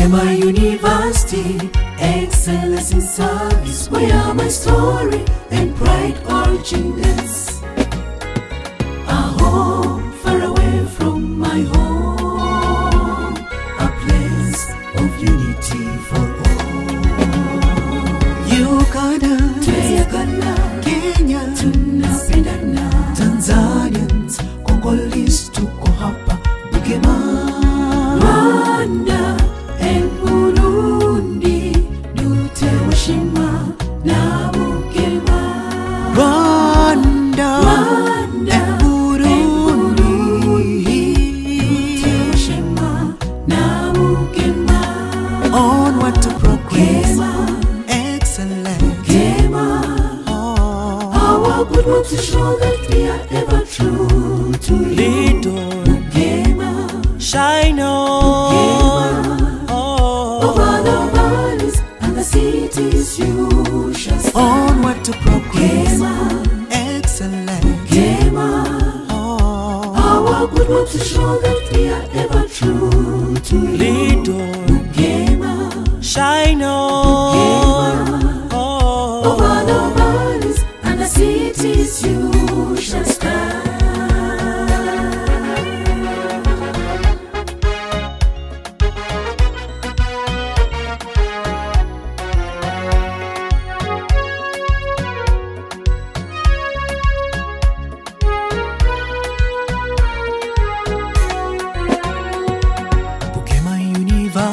In my university, excellence in service, where my story and pride originates. A home far away from my home, a place of unity for all. You Tunayagana, to show that we are ever true to you. Lead on, Kema, shine on. Oh, over the valleys and the cities you shall stand. onward to progress, Kema, excellent. Kema. Oh, Our good works to show that we are ever true to you. lead on, Kema, shine on.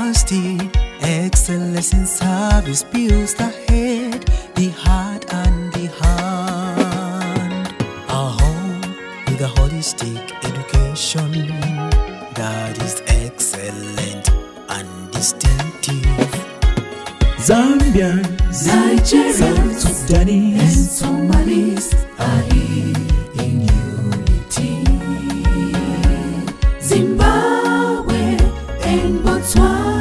University, excellence in service builds the head, the heart, and the hand. A home with a holistic education that is excellent and distinctive. Zambians, Nigerians Sudanese, and Somalis are here in unity. Zimbabwe and Botswana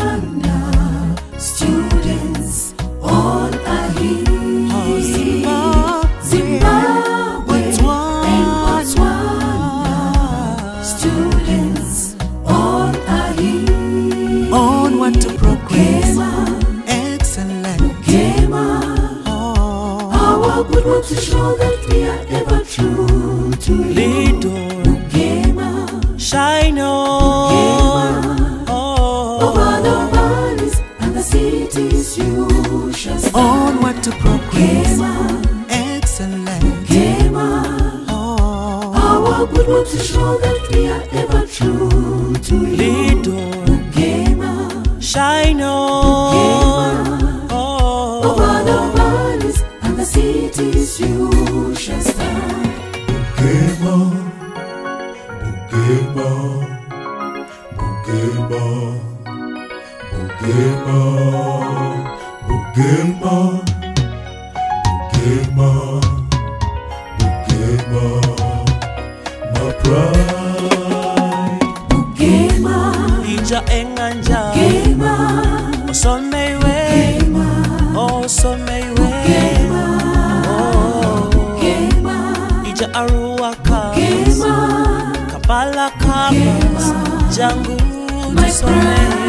Our to show that we are ever true to you. lead on, Kema, shine on. Oh, over the valleys and the cities you shall stand. onward to progress, Kema, excellent. Kema, Oh, our good works to show that we are ever true to you. lead on, Kema, shine on. Bugema, Bugema, Bugema, Bugema, Bugema, Bugema, my pride. Kema, ija enganja, Kema, osomeiwe, kapala kabas, jangu My tusome.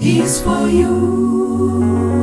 Is for you.